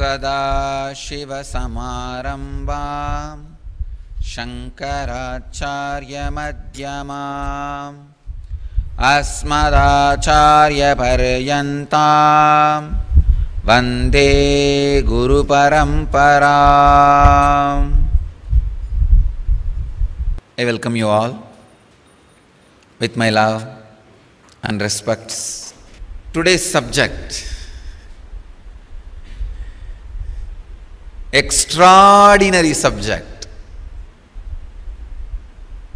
सदाशिवसमारम्भा शङ्कराचार्यमध्यमाम् अस्मदाचार्यपर्यन्तां वन्दे गुरुपरम्परा welcome you all with my love and respects today's subject extraordinary subject.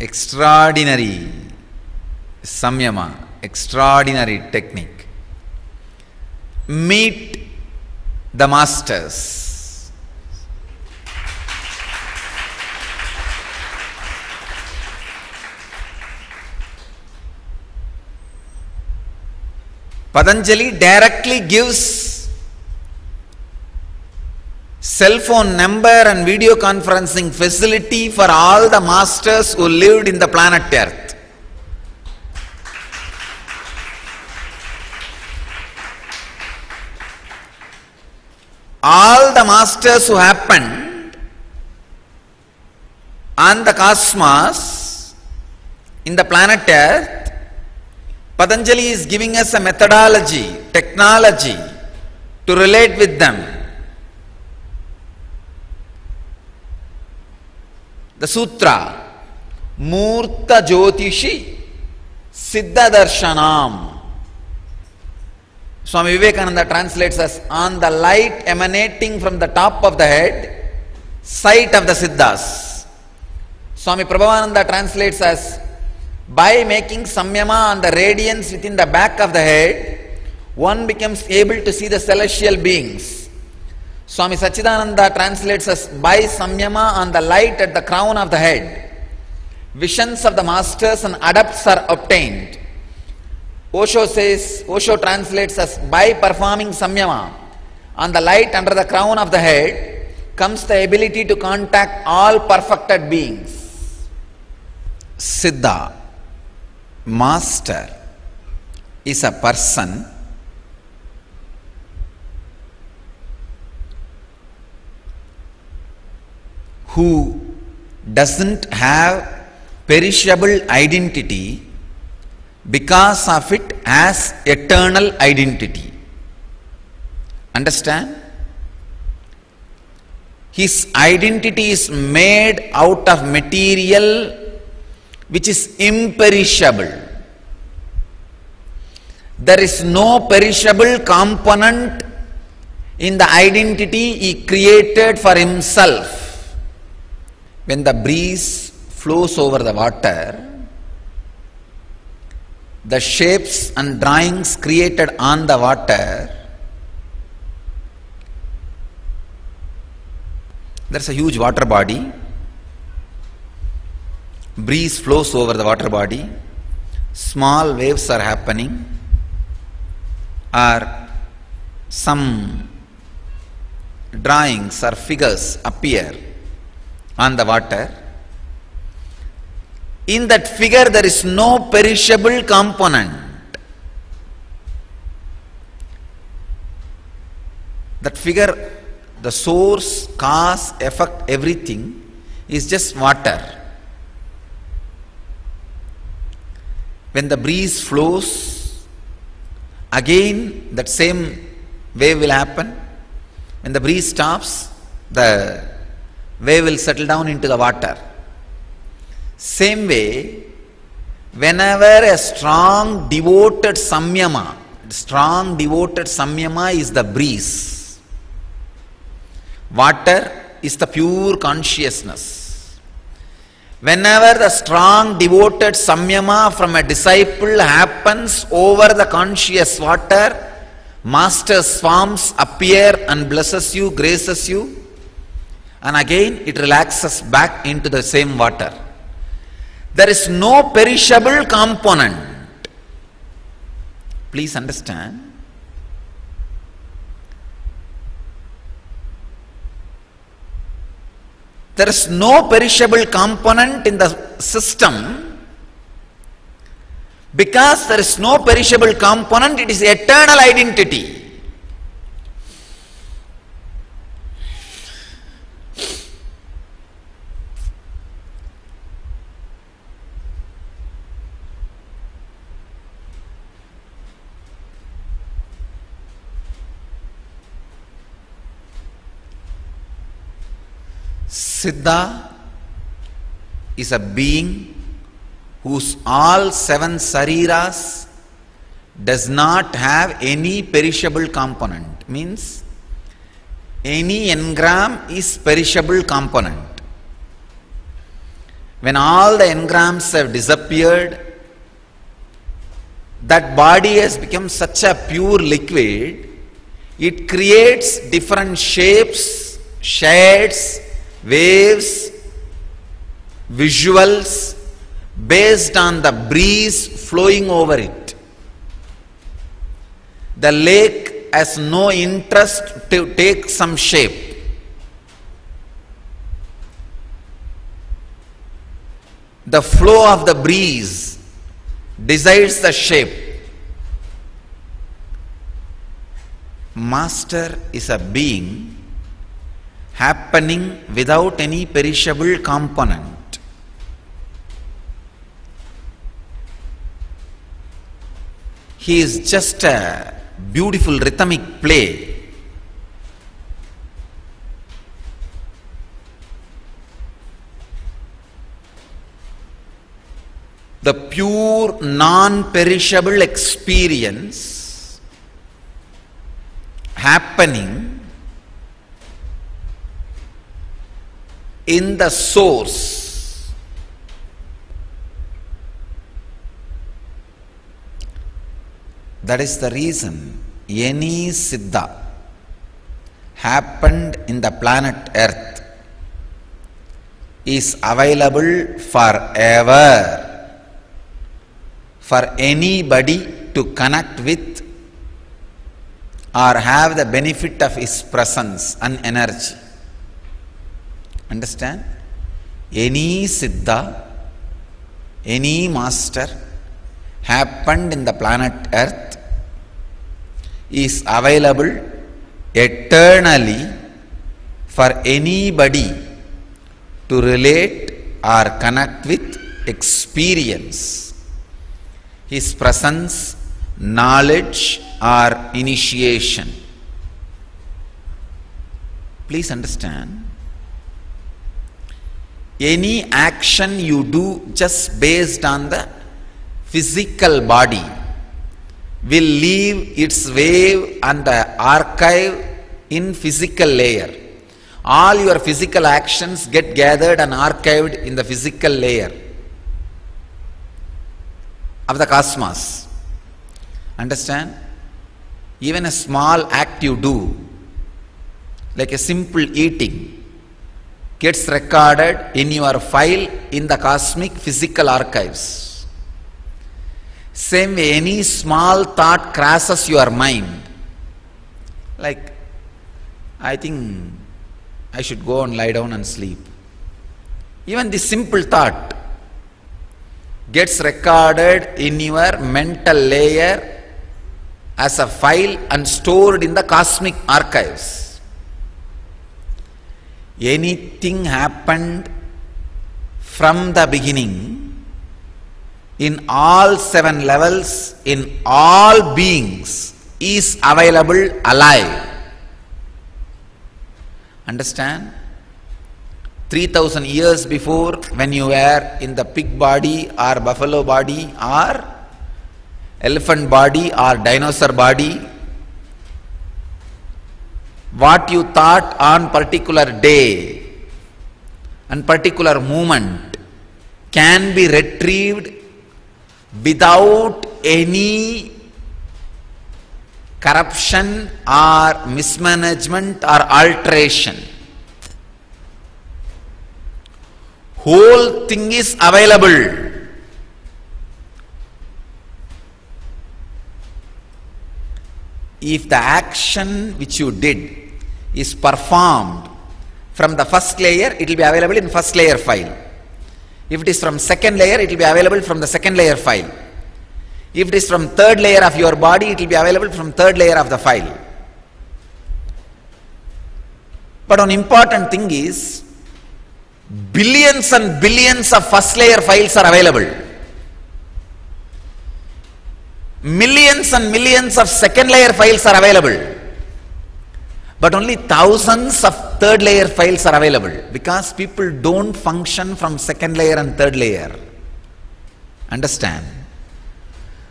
Extraordinary samyama extraordinary technique. Meet the masters. Patanjali directly gives cell phone number and video conferencing facility for all the masters who lived in the planet Earth. All the masters who happened on the cosmos in the planet Earth, Patanjali is giving us a methodology, technology to relate with them. The sutra Murta Jyotishi Siddha Darshanam. Swami Vivekananda translates as on the light emanating from the top of the head, sight of the Siddhas. Swami Prabhavananda translates as by making samyama on the radiance within the back of the head, one becomes able to see the celestial beings. Swami Sachidananda translates as by samyama on the light at the crown of the head. Visions of the masters and adepts are obtained. Osho says, Osho translates as by performing samyama on the light under the crown of the head comes the ability to contact all perfected beings. Siddha, master, is a person who doesn't have perishable identity because of it has eternal identity. Understand? His identity is made out of material which is imperishable. There is no perishable component in the identity he created for himself. When the breeze flows over the water, the shapes and drawings created on the water, there's a huge water body, breeze flows over the water body, small waves are happening, or some drawings or figures appear on the water. In that figure, there is no perishable component. That figure, the source, cause, effect, everything is just water. When the breeze flows, again that same wave will happen. When the breeze stops, the wave will settle down into the water. Same way, whenever a strong devoted samyama, strong devoted samyama is the breeze. Water is the pure consciousness. Whenever the strong devoted samyama from a disciple happens over the conscious water, master's forms appear and blesses you, graces you, and again it relaxes back into the same water. There is no perishable component. Please understand. There is no perishable component in the system because there is no perishable component, it is eternal identity. Siddha is a being whose all seven sariras does not have any perishable component. Means any engram is perishable component. When all the engrams have disappeared, that body has become such a pure liquid, it creates different shapes, shades, waves, visuals based on the breeze flowing over it. The lake has no interest to take some shape. The flow of the breeze decides the shape. Master is a being happening without any perishable component. He is just a beautiful rhythmic play. The pure non perishable experience happening in the source. That is the reason any siddha happened in the planet earth is available forever. For anybody to connect with or have the benefit of his presence and energy Understand? Any Siddha, any master happened in the planet Earth is available eternally for anybody to relate or connect with experience his presence, knowledge, or initiation. Please understand any action you do just based on the physical body will leave its wave and archive in physical layer. All your physical actions get gathered and archived in the physical layer of the cosmos. Understand? Even a small act you do, like a simple eating, gets recorded in your file in the cosmic physical archives. Same way, any small thought crosses your mind. Like, I think I should go and lie down and sleep. Even this simple thought gets recorded in your mental layer as a file and stored in the cosmic archives. Anything happened from the beginning in all seven levels, in all beings, is available alive. Understand? 3000 years before, when you were in the pig body or buffalo body or elephant body or dinosaur body, what you thought on particular day and particular moment can be retrieved without any corruption or mismanagement or alteration. Whole thing is available. If the action which you did is performed from the first layer, it will be available in first layer file. If it is from second layer, it will be available from the second layer file. If it is from third layer of your body, it will be available from third layer of the file. But one important thing is, billions and billions of first layer files are available. Millions and millions of second layer files are available. But only thousands of third layer files are available because people don't function from second layer and third layer. Understand?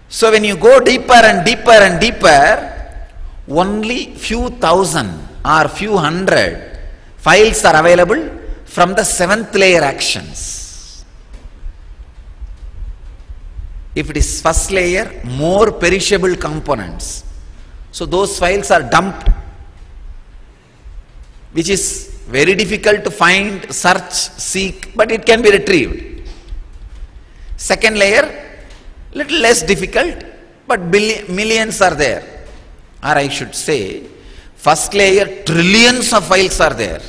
So when you go deeper and deeper and deeper, only few thousand or few hundred files are available from the seventh layer actions. If it is first layer, more perishable components. So those files are dumped, which is very difficult to find, search, seek, but it can be retrieved. Second layer, little less difficult, but millions are there. Or I should say, first layer, trillions of files are there.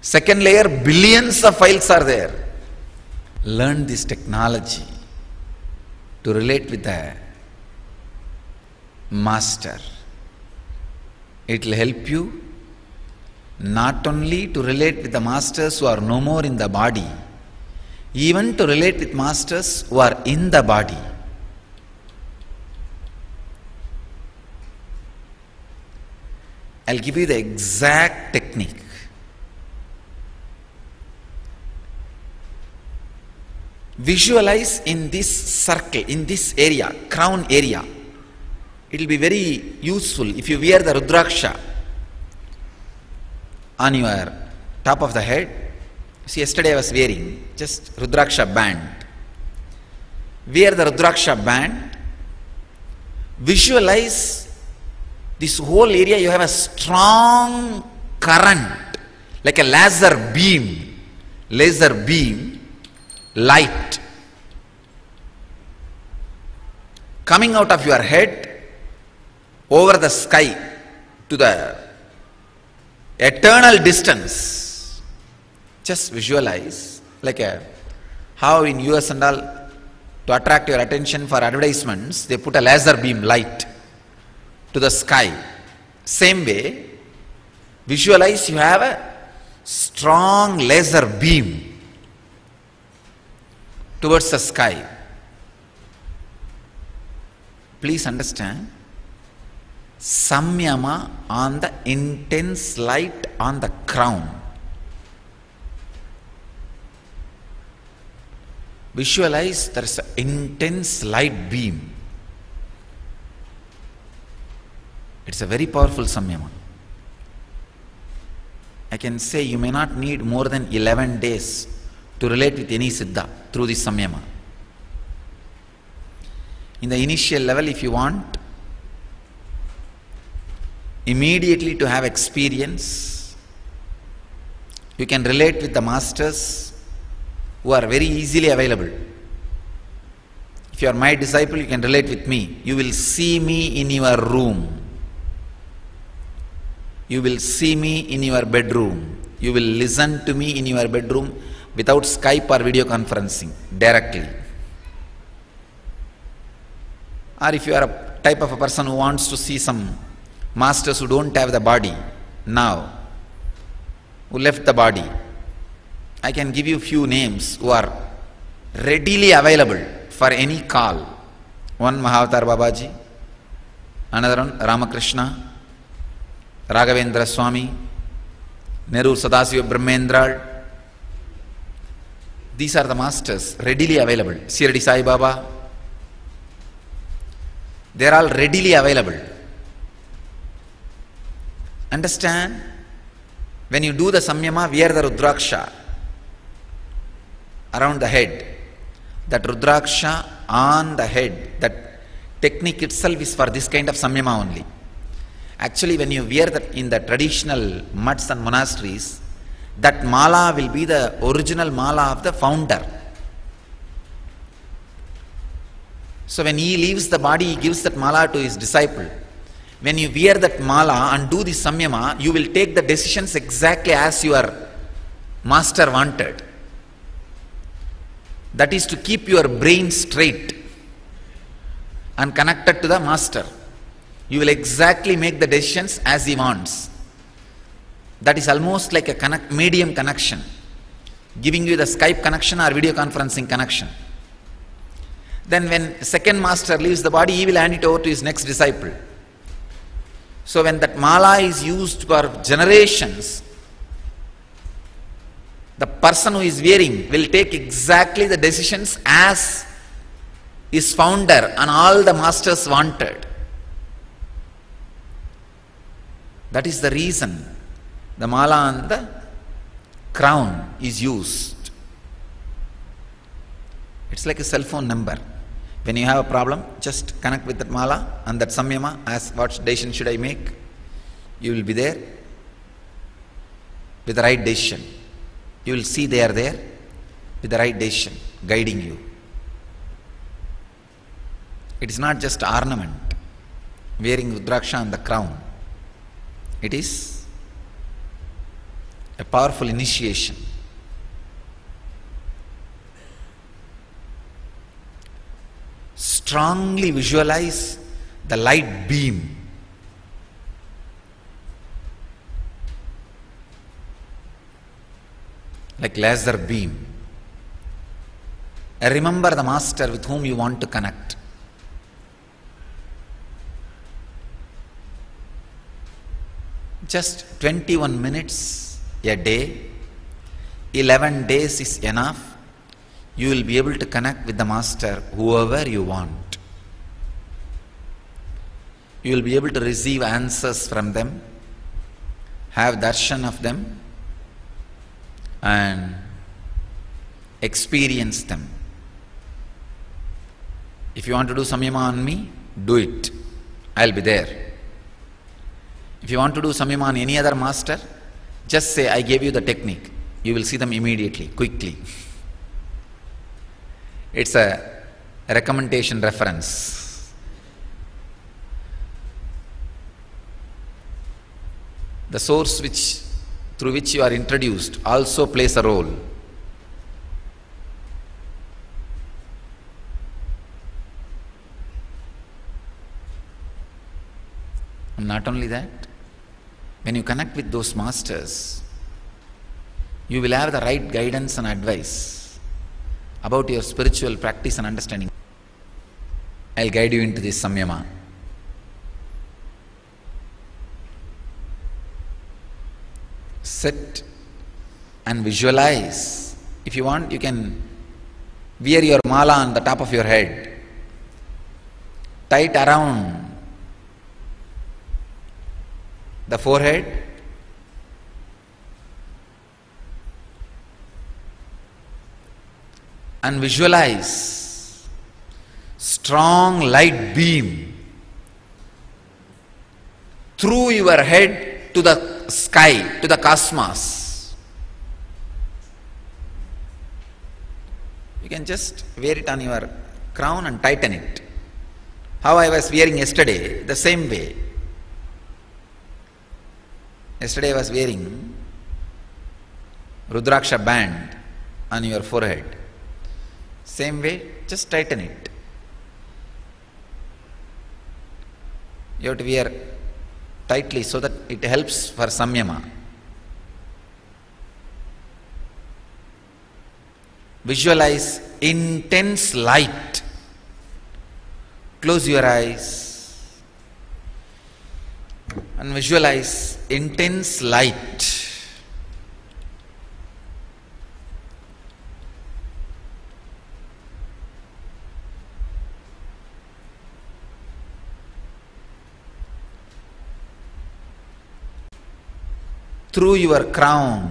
Second layer, billions of files are there. Learn this technology to relate with the master. It will help you not only to relate with the masters who are no more in the body, even to relate with masters who are in the body. I'll give you the exact technique. Visualize in this circle, in this area, crown area. It will be very useful if you wear the Rudraksha on your top of the head. See, yesterday I was wearing just Rudraksha band. Wear the Rudraksha band. Visualize this whole area, you have a strong current, like a laser beam, laser beam, light coming out of your head over the sky to the eternal distance. Just visualize like a how in US and all to attract your attention for advertisements, they put a laser beam light to the sky. Same way, visualize you have a strong laser beam towards the sky. Please understand, samyama on the intense light on the crown. Visualize there is an intense light beam. It's a very powerful samyama. I can say you may not need more than 11 days to relate with any siddha through this samyama. In the initial level, if you want immediately to have experience, you can relate with the masters who are very easily available. If you are my disciple, you can relate with me. You will see me in your room. You will see me in your bedroom. You will listen to me in your bedroom without Skype or video conferencing directly. Or if you are a type of a person who wants to see some masters who don't have the body now, who left the body, I can give you few names who are readily available for any call. One Mahavatar Babaji, another one Ramakrishna, Raghavendra Swami, Nerur Sadasiva Brahmendral. These are the masters readily available. Shirdi Sai Baba. They are all readily available. Understand? When you do the samyama, wear the Rudraksha around the head. That Rudraksha on the head, that technique itself is for this kind of samyama only. Actually, when you wear that in the traditional mutts and monasteries, that mala will be the original mala of the founder. So when he leaves the body, he gives that mala to his disciple. When you wear that mala and do the samyama, you will take the decisions exactly as your master wanted. That is to keep your brain straight and connected to the master. You will exactly make the decisions as he wants. That is almost like a connect, medium connection, giving you the Skype connection or video conferencing connection. Then when second master leaves the body, he will hand it over to his next disciple. So when that mala is used for generations, the person who is wearing will take exactly the decisions as his founder and all the masters wanted. That is the reason the mala and the crown is used. It's like a cell phone number. When you have a problem, just connect with that mala and that samyama, ask what decision should I make? You will be there with the right decision. You will see they are there with the right decision, guiding you. It is not just ornament, wearing Rudraksha and the crown. It is a powerful initiation. Strongly visualize the light beam. Like laser beam. Remember the master with whom you want to connect. Just 21 minutes a day, 11 days is enough. You will be able to connect with the Master whoever you want. You will be able to receive answers from them, have darshan of them, and experience them. If you want to do samyama on me, do it. I'll be there. If you want to do samyama on any other master, just say, I gave you the technique. You will see them immediately, quickly. It's a recommendation reference. The source which through which you are introduced also plays a role. And not only that, when you connect with those masters, you will have the right guidance and advice about your spiritual practice and understanding. I'll guide you into this samyama. Sit and visualize. If you want, you can wear your mala on the top of your head. Tie it around the forehead. And visualize strong light beam through your head to the sky, to the cosmos. You can just wear it on your crown and tighten it. How I was wearing yesterday, the same way. Yesterday I was wearing Rudraksha band on your forehead. Same way, just tighten it. You have to wear tightly so that it helps for samyama. Visualize intense light. Close your eyes and visualize intense light. Through your crown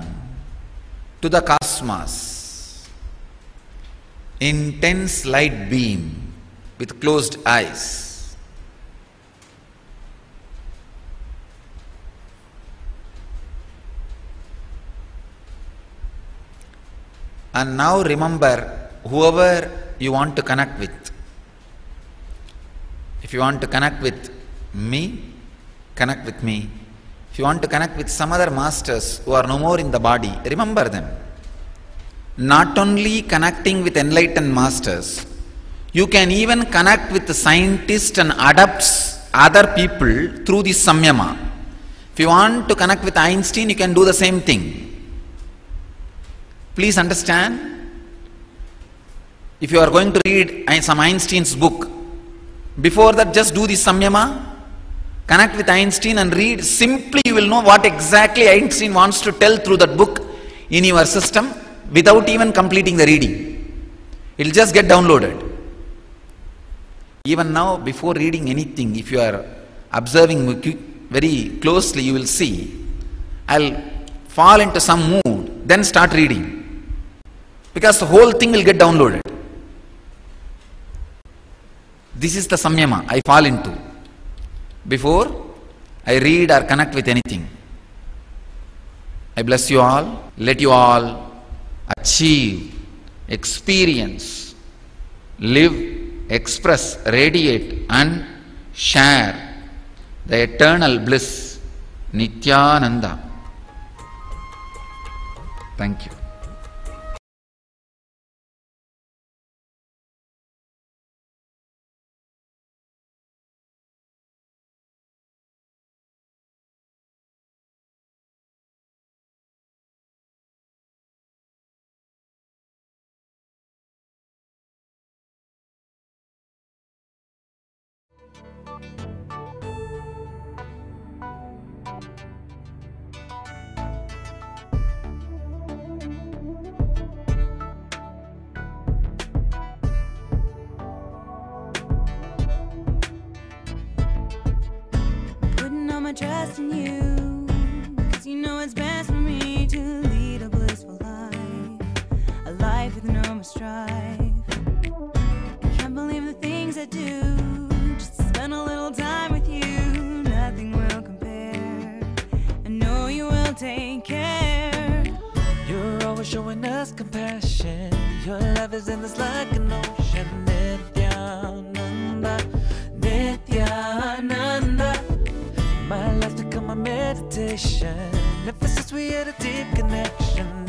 to the cosmos. Intense light beam with closed eyes. And now remember whoever you want to connect with. If you want to connect with me, connect with me. If you want to connect with some other masters who are no more in the body, remember them. Not only connecting with enlightened masters, you can even connect with the scientists and adapts other people through this samyama. If you want to connect with Einstein, you can do the same thing. Please understand. If you are going to read some Einstein's book, before that just do this samyama Connect with Einstein and read. Simply you will know what exactly Einstein wants to tell through that book in your system without even completing the reading. It will just get downloaded. Even now, before reading anything, if you are observing very closely, you will see, I'll fall into some mood, then start reading. Because the whole thing will get downloaded. This is the samyama I fall into before I read or connect with anything. I bless you all. Let you all achieve, experience, live, express, radiate and share the eternal bliss, Nityananda. Thank you. A meditation. Ever since we had a deep connection.